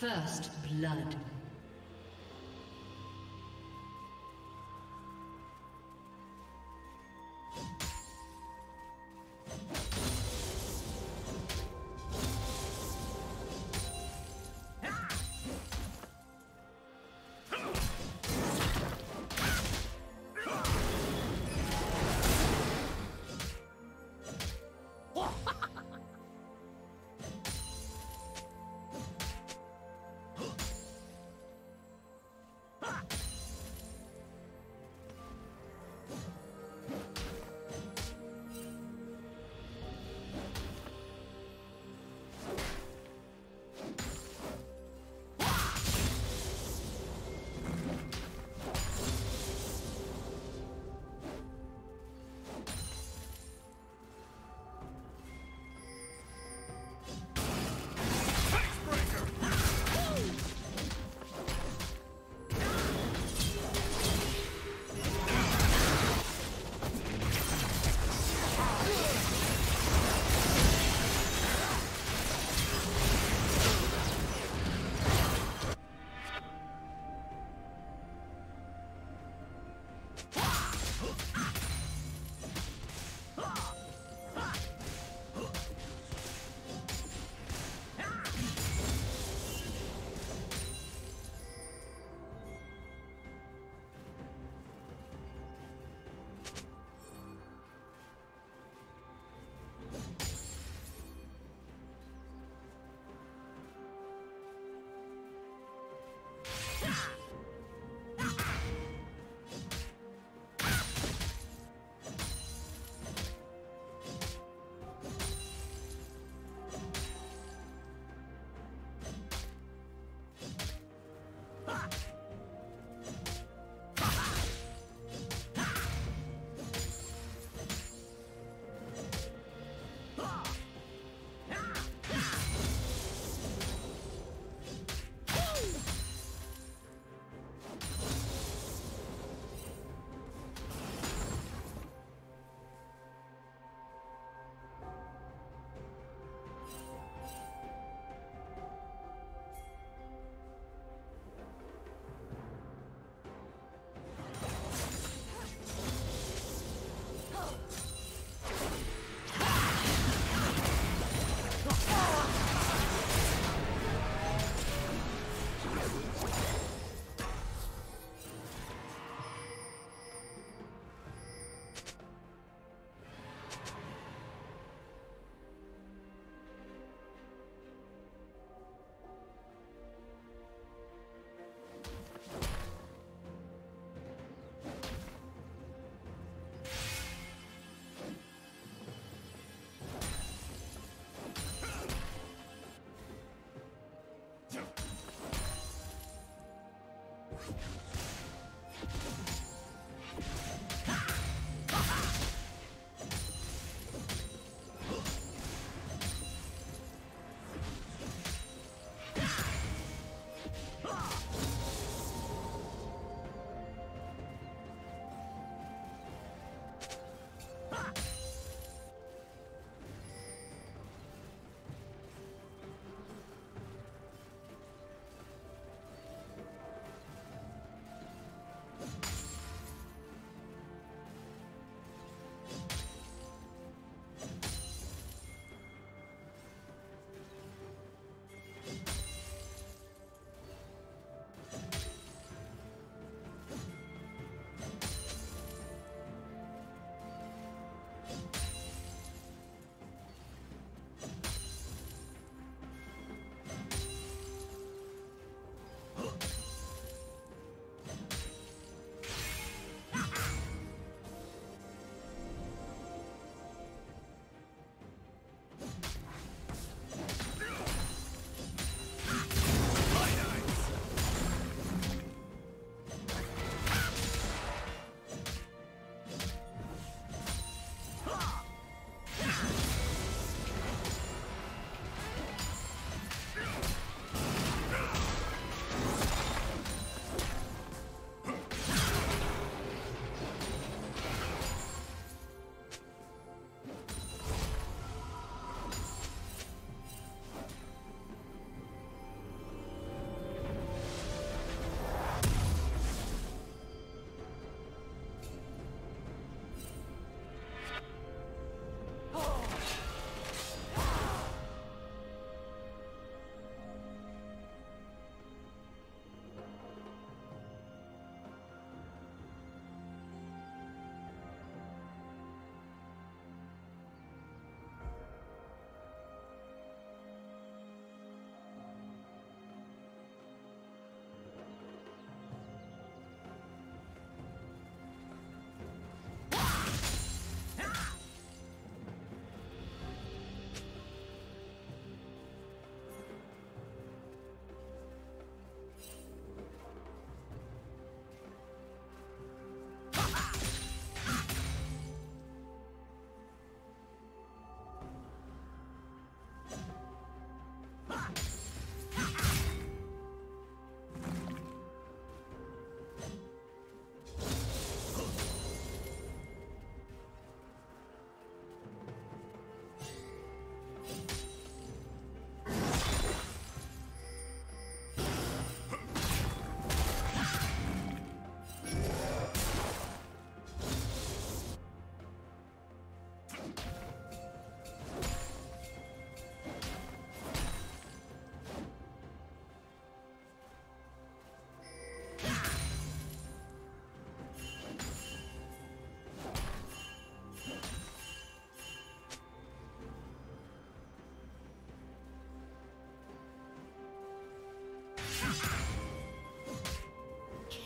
First blood. Ha!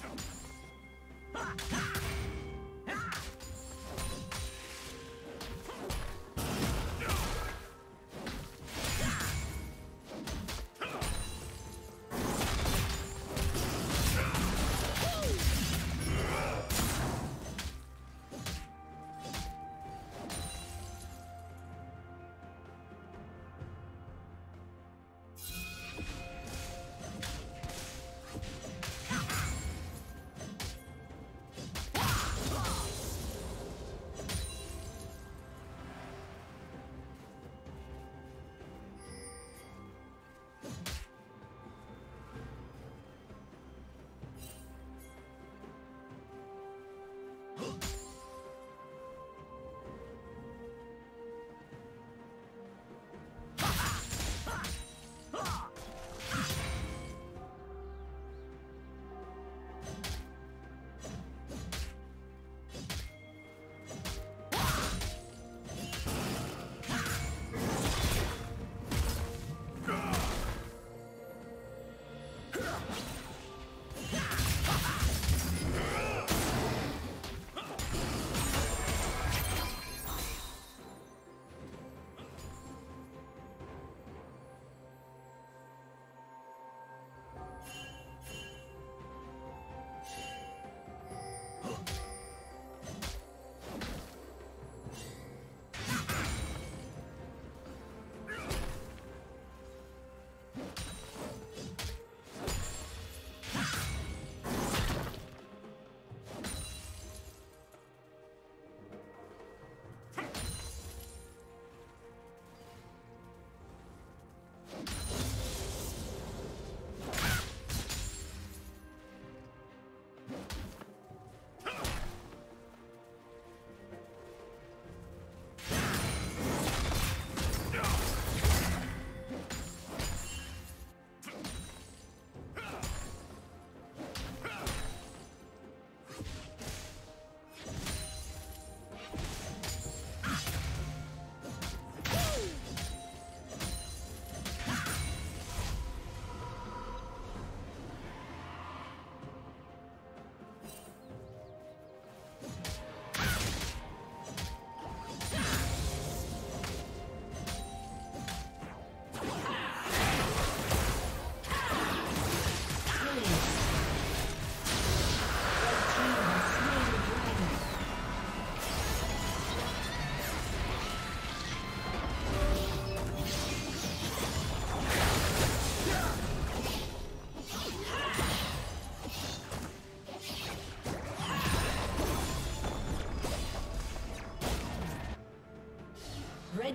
Ha!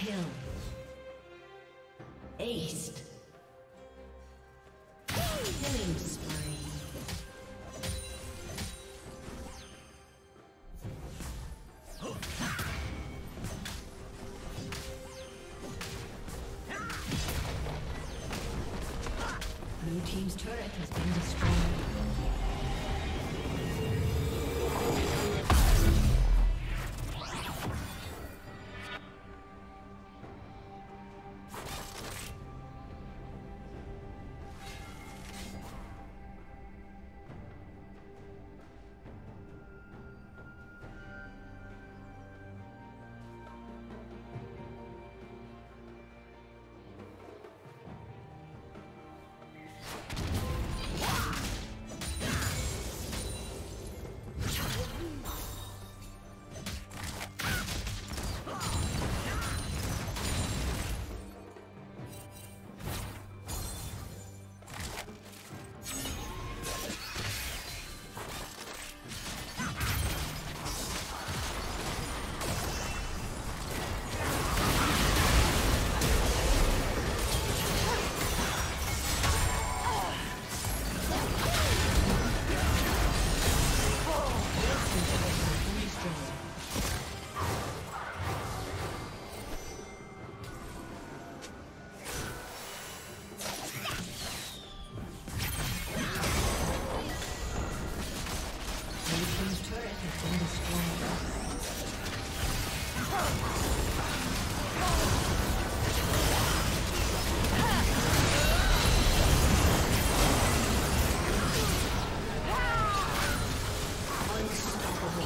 Kill.